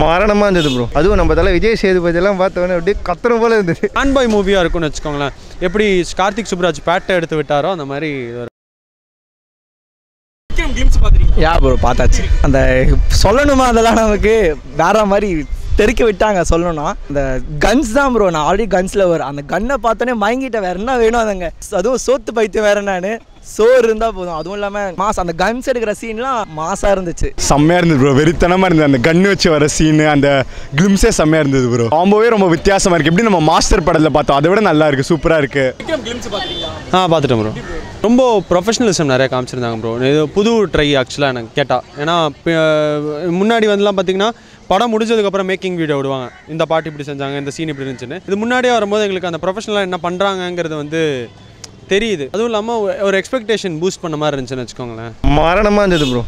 மரணமாக இருந்தது ப்ரோ அதுவும் நம்ம தலை விஜய் சேதுபதியெல்லாம் பார்த்தோன்னே அப்படியே கத்துற போல இருந்தது. ஃபேன் பாய் மூவியாக இருக்கும்னு வச்சுக்கோங்களேன். எப்படி கார்த்திக் சுப்ராஜ் பேட்டை எடுத்து விட்டாரோ அந்த மாதிரி யா ப்ரோ பார்த்தாச்சு. அந்த சொல்லணுமா அதெல்லாம் நமக்கு? வேற மாதிரி தெறிக்க விட்டாங்க சொல்லணும்னா. அந்த கன்ஸ் தான் ப்ரோ நான் ஆல்ரெடி கன்ஸில் வரும் அந்த கன்னை பார்த்தோன்னே மயங்கிட்டேன். வேற என்ன வேணும் அதுங்க? அதுவும் சோத்து பைத்தியம் வேற நான். சோறு இருந்தால் போதும். அதுவும் இல்லாமல் மாஸ் அந்த கன்ஸ் எடுக்கிற சீன்லாம் மாசாக இருந்துச்சு. செம்மையாக இருந்தது ப்ரோ வெறித்தனமாக இருந்தது. அந்த கன்று வச்சு வர சீனு அந்த கிளிம்ஸே செம்மையாக இருந்தது ப்ரோ காம்போவே ரொம்ப வித்தியாசமாக இருக்குது எப்படி நம்ம மாஸ்டர் படத்தில் பார்த்தோம் அதை விட நல்லா இருக்குது சூப்பராக இருக்குது ஆ பார்த்துட்டேன் ப்ரோ ரொம்ப ப்ரொஃபஷனலிசம் நிறைய காமிச்சிருந்தாங்க ப்ரோ இது புது ட்ரை ஆக்சுவலாக எனக்கு கேட்டால் ஏன்னா முன்னாடி வந்துலாம் பார்த்தீங்கன்னா படம் முடிஞ்சதுக்கப்புறம் மேக்கிங் வீடியோ விடுவாங்க. இந்த பாட்டு இப்படி செஞ்சாங்க இந்த சீன் இப்படி இருந்துச்சுன்னு. இது முன்னாடியே வரும்போது எங்களுக்கு அந்த ப்ரொஃபஷனலாக என்ன பண்ணுறாங்கங்கிறது வந்து தெரியுது. அதுவும் இல்லாமல் ஒரு எக்ஸ்பெக்டேஷன் பூஸ்ட் பண்ண மாதிரி இருந்துச்சுன்னு வச்சுக்கோங்களேன். மரணமாக இருந்தது ப்ரோ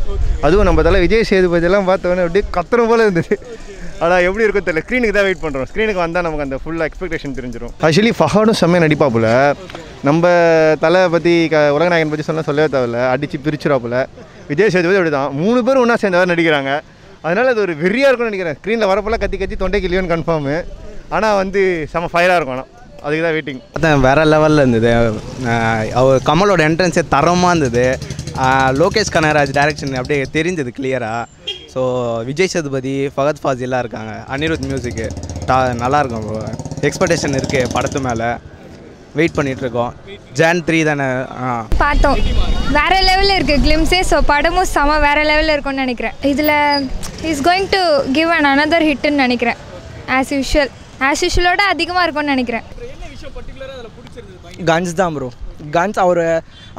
அதுவும் நம்ம தலை விஜய் சேதுபதியெல்லாம் பார்த்தோன்னே அப்படியே கத்துற போல இருந்தது. அதான் எப்படி இருக்கும் தெரியல. ஸ்க்ரீனுக்கு தான் வெயிட் பண்ணுறோம் ஸ்க்ரீனுக்கு வந்தால் நமக்கு அந்த ஃபுல் எக்ஸ்பெக்டேஷன் தெரிஞ்சிடும் ஆக்சுவலி ஃபஹாடும் செம்மையாக நடிப்பாப்புல நம்ம தலை பற்றி க உலகநாயகன் பற்றி சொல்ல சொல்லவே தேவையில்ல. அடித்து பிரிச்சிடாப்புல விஜய் சேதுபதி அப்படி தான் மூணு பேர் ஒன்றா சேர்ந்தவர் நடிக்கிறாங்க. அதனால் அது ஒரு வெறியாக இருக்கும்னு நினைக்கிறேன். ஸ்க்ரீனில் வரப்போல கத்தி கத்தி தொண்டைக்கு இல்லையோன்னு கன்ஃபார்மு ஆனால் வந்து செம்ம ஃபயராக இருக்கும் ஆனால் அதுக்கு தான் வெயிட்டிங் அதான் வேற லெவலில் இருந்தது. அவர் கமலோட என்ட்ரன்ஸே தரமாக இருந்தது. லோகேஷ் கனகராஜ் டைரக்ஷன் அப்படியே தெரிஞ்சது கிளியராக ஸோ விஜய் சேதுபதி ஃபகத் ஃபாசிலாம் இருக்காங்க. அனிருத் மியூசிக்கு டா நல்லா இருக்கும். எக்ஸ்பெக்டேஷன் இருக்குது படத்து மேலே. வெயிட் பண்ணிகிட்ருக்கோம் ஜான் த்ரீ தானே? ஆ. பார்த்தோம். வேற லெவலில் இருக்குது கிளிம்ஸே ஸோ படமும் செம வேற லெவலில் இருக்கும்னு நினைக்கிறேன். இதில் is going to give an another ஹிட்னு நினைக்கிறேன். ஆஸ் யூஷுவல் ஆஸ் யூஷுவலோட அதிகமாக இருக்கும்னு நினைக்கிறேன். கன்ஸ் தான் ப்ரோ கன்ஸ் அவர்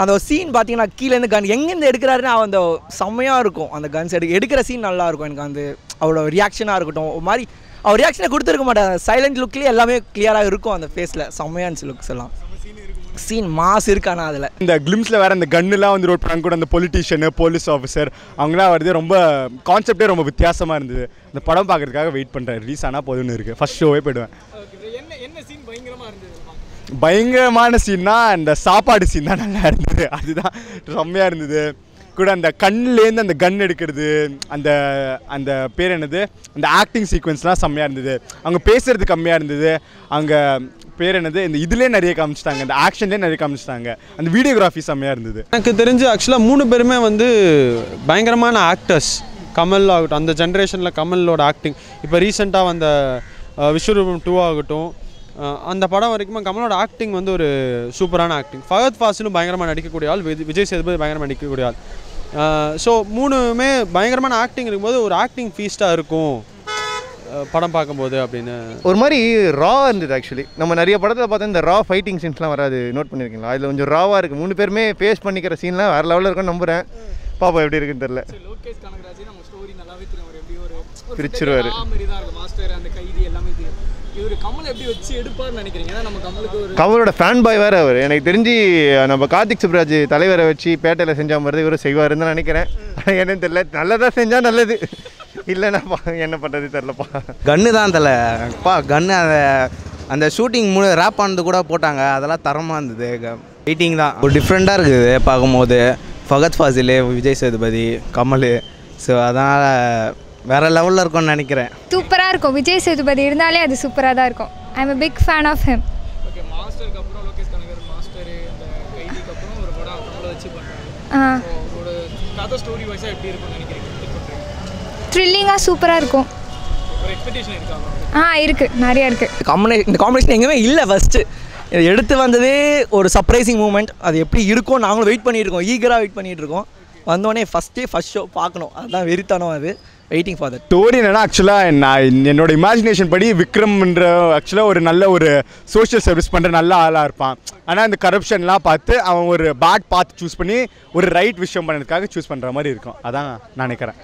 அந்த சீன் பார்த்தீங்கன்னா கீழேருந்து கன் எங்கேருந்து எடுக்கிறாருன்னு அவன் அந்த செம்மையாக இருக்கும். அந்த கன்ஸ் எடு எடுக்கிற சீன் நல்லா இருக்கும் எனக்கு. அந்த அவரோட ரியாக்ஷனாக இருக்கட்டும். ஒரு மாதிரி அவர் ரியாக்ஷனை கொடுத்துருக்க மாட்டார். சைலண்ட் லுக்லேயே எல்லாமே கிளியராக இருக்கும் அந்த ஃபேஸில் இருந்துச்சு லுக்ஸ் எல்லாம். சீன் மாஸ் இருக்கானா அதில். இந்த கிளிம்ஸில் வேற அந்த கன்னுலாம் வந்து ரோட் பண்ணாங்க கூட அந்த பொலிட்டீஷியனு போலீஸ் ஆஃபீஸர் அவங்களாம் வருது ரொம்ப கான்செப்டே ரொம்ப வித்தியாசமாக இருந்தது. இந்த படம் பார்க்கறதுக்காக வெயிட் பண்ணுறேன் ரிலீஸ் ஆனால் போதும்னு இருக்குது ஃபர்ஸ்ட் ஷோவே போயிடுவேன். பயங்கரமான சீன்னா அந்த சாப்பாடு சீன் தான் நல்லா இருந்தது. அதுதான் செம்மையாக இருந்தது. கூட அந்த கண்ணுலேருந்து அந்த கன் எடுக்கிறது அந்த அந்த பேர் என்னது? அந்த ஆக்டிங் சீக்வன்ஸ்லாம் செம்மையாக இருந்தது. அவங்க பேசுகிறது கம்மியாக இருந்தது. அங்கே பேர் என்னது? இந்த இதுலேயே நிறைய காமிச்சிட்டாங்க. இந்த ஆக்ஷன்லேயே நிறைய காமிச்சிட்டாங்க. அந்த வீடியோகிராஃபி செம்மையாக இருந்தது. எனக்கு தெரிஞ்சு ஆக்சுவலாக மூணு பேருமே வந்து பயங்கரமான ஆக்டர்ஸ் கமல் ஆகட்டும் அந்த ஜென்ரேஷனில் கமலோட ஆக்டிங் இப்போ ரீசெண்டாக வந்த விஸ்வரூபம் டூ ஆகட்டும் அந்த படம் வரைக்கும் கமலோட ஆக்டிங் வந்து ஒரு சூப்பரான ஆக்டிங் ஃபகத் ஃபாசிலும் பயங்கரமாக நடிக்கக்கூடிய ஆள் விஜய் சேதுபதி பயங்கரமாக நடிக்கக்கூடிய ஆள். ஸோ மூணுமே பயங்கரமான ஆக்டிங் இருக்கும்போது ஒரு ஆக்டிங் ஃபீஸ்ட்டாக இருக்கும் படம் பார்க்கும்போது அப்படின்னு. ஒரு மாதிரி ரா இருந்தது ஆக்சுவலி நம்ம நிறைய படத்தில் பார்த்தா இந்த ரா ஃபைட்டிங் சீன்ஸ்லாம் வராது நோட் பண்ணியிருக்கீங்களா அதில் கொஞ்சம் ராவாக இருக்குது மூணு பேருமே ஃபேஸ் பண்ணிக்கிற சீன்லாம் வேறு லெவலில் இருக்கும்னு நம்புகிறேன் பாப்பா எப்படி இருக்குன்னு தெரில ஒரு பிரிச்சிருவாரு. இவர் கமல் எப்படி வச்சு எடுப்பார்னு நினைக்கிறீங்க? நம்ம கமலுக்கு ஒரு கமலோட ஃபேன் பாய் வேறு அவர். எனக்கு தெரிஞ்சு நம்ம கார்த்திக் சுப்ராஜ் தலைவரை வச்சு பேட்டையில் செஞ்ச மாதிரி இவரும் செய்வாருன்னு தான் நினைக்கிறேன் என்னன்னு தெரியல. நல்லதாக செஞ்சால் நல்லது. இல்லைன்னாப்பா என்ன பண்ணுறது தெரிலப்பா கன்று தான் தலை பா கன்று அந்த அந்த ஷூட்டிங் மு ரேப் ஆனது கூட போட்டாங்க. அதெல்லாம் தரமாக இருந்தது. வெயிட்டிங் தான். ஒரு டிஃப்ரெண்ட்டாக இருக்குது பார்க்கும்போது. ஃபகத் ஃபாசில் விஜய் சேதுபதி கமல். ஸோ அதனால் வேறு லெவலில் இருக்கும்னு நினைக்கிறேன். சூப்பராக இருக்கும். விஜய் சேதுபதி இருந்தாலே அது சூப்பராக தான் இருக்கும். I am big fan of பண்றீங்க? த்ரில்லிங்காக சூப்பராக இருக்கும். ஒரு எக்ஸ்பெக்டேஷன் இருக்காங்க ஆ இருக்குது நிறையா இருக்குது காம்பினே இந்த காம்பினேஷன் எங்கேயுமே இல்லை ஃபஸ்ட்டு எடுத்து வந்ததே ஒரு சர்ப்ரைசிங் மூமெண்ட் அது எப்படி இருக்கும் நாங்களும் வெயிட் பண்ணிட்டு இருக்கோம். ஈகராக வெயிட் பண்ணிட்டு இருக்கோம். வந்தோடனே ஃபஸ்ட்டே ஃபஸ்ட் ஷோ பார்க்கணும். அதுதான் வெறித்தனம் அது. வெயிட்டிங் ஃபார் தட் ஸ்டோரி என்னன்னா ஆக்சுவலாக நான் என்னோட இமேஜினேஷன் படி விக்ரம்ன்ற ஆக்சுவலாக ஒரு நல்ல ஒரு சோஷியல் சர்வீஸ் பண்ணுற நல்ல ஆளாக இருப்பான். ஆனால் இந்த கரப்ஷன்லாம் பார்த்து அவன் ஒரு பேட் பார்த்து சூஸ் பண்ணி ஒரு ரைட் விஷயம் பண்ணதுக்காக சூஸ் பண்ணுற மாதிரி இருக்கும். அதான் நான் நினைக்கிறேன்.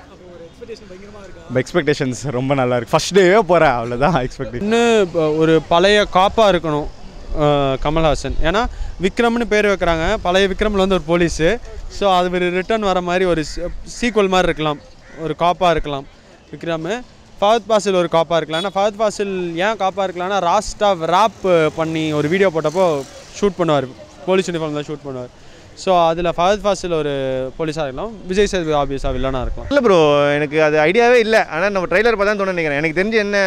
எக்ஸ்பெக்டேஷன்ஸ் ரொம்ப நல்லா இருக்கு. ஃபர்ஸ்ட் டேவே போகிறேன் அவ்வளோதான் எக்ஸ்பெக்டேஷன் இன்னும் இப்போ ஒரு பழைய காப்பாக இருக்கணும் கமல்ஹாசன். ஏன்னா விக்ரம்னு பேர் வைக்கிறாங்க. பழைய விக்ரமில் வந்து ஒரு போலீஸு ஸோ அது ஒரு ரிட்டர்ன் வர மாதிரி ஒரு சீக்வல் மாதிரி இருக்கலாம். ஒரு காப்பாக இருக்கலாம். விக்ரம் ஃபஹத் ஃபாசில் ஒரு காப்பாக இருக்கலாம். ஆனால் ஃபஹத் ஃபாசில் ஏன் காப்பாக இருக்கலாம்னா ராஸ்டாக ராப் பண்ணி ஒரு வீடியோ போட்டப்போ ஷூட் பண்ணுவார். போலீஸ் யூனிஃபார்ம் தான் ஷூட் பண்ணுவார். ஸோ அதில் ஃபஹத் ஃபாசில் ஒரு போலீஸாக இருக்கலாம். விஜய் சேதுபதி ஆபியஸாக வில்லனாக இருக்கலாம். இல்லை ப்ரோ எனக்கு அது ஐடியாவே இல்லை. ஆனால் நம்ம ட்ரைலர் பார்த்தா தோணு நினைக்கிறேன். எனக்கு தெரிஞ்சு என்ன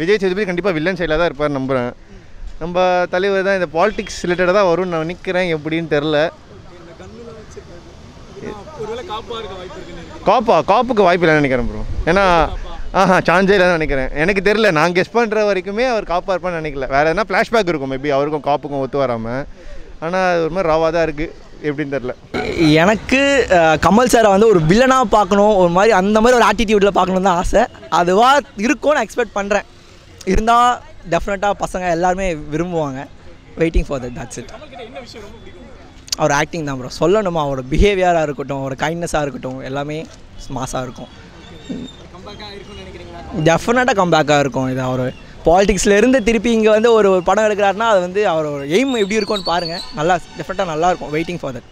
விஜய் சேதுபதி கண்டிப்பாக வில்லன் சைடில் தான் இருப்பார் நம்புகிறேன் நம்ம தலைவர் தான் இந்த பாலிடிக்ஸ் ரிலேட்டடாக தான் வரும்னு நான் நிற்கிறேன் எப்படின்னு தெரில காப்பா காப்புக்கு வாய்ப்பு இல்லைன்னு நினைக்கிறேன் ப்ரோ ஏன்னா ஆஹா சான்ஸே இல்லைன்னு நினைக்கிறேன். எனக்கு தெரில நான் கெஸ் பண்ணுற வரைக்குமே அவர் காப்பாக இருப்பான்னு நினைக்கல. வேறு எதனா ஃப்ளாஷ்பேக் இருக்கும் மேபி அவருக்கும் காப்புக்கும் ஒத்து வராமல் ஆனால் அது ஒரு மாதிரி ராவாக தான் இருக்குது எப்படின்னு தெரில எனக்கு கமல் சாரை வந்து ஒரு வில்லனாக பார்க்கணும் ஒரு மாதிரி அந்த மாதிரி ஒரு ஆட்டிடியூடில் பார்க்கணும் தான் ஆசை. அதுவாக இருக்கும்னு எக்ஸ்பெக்ட் பண்ணுறேன் இருந்தால் டெஃபினட்டாக பசங்க எல்லாருமே விரும்புவாங்க. Waiting for that that's it our acting தான் ப்ரோ சொல்லணுமா அவரோட பிஹேவியராக இருக்கட்டும் அவரோட கைண்ட்னஸாக இருக்கட்டும் எல்லாமே மாசாக இருக்கும். டெஃபினட்டாக கம்பேக்காக இருக்கும் இது அவர். பாலிடிக்ஸ்லேருந்து திருப்பி இங்கே வந்து ஒரு ஒரு படம் எடுக்கிறாருன்னா அது வந்து அவரோட எய்ம் எப்படி இருக்கும்னு பாருங்கள் நல்லா டெஃபினட்டாக நல்லாயிருக்கும் வெயிட்டிங் ஃபார் தட்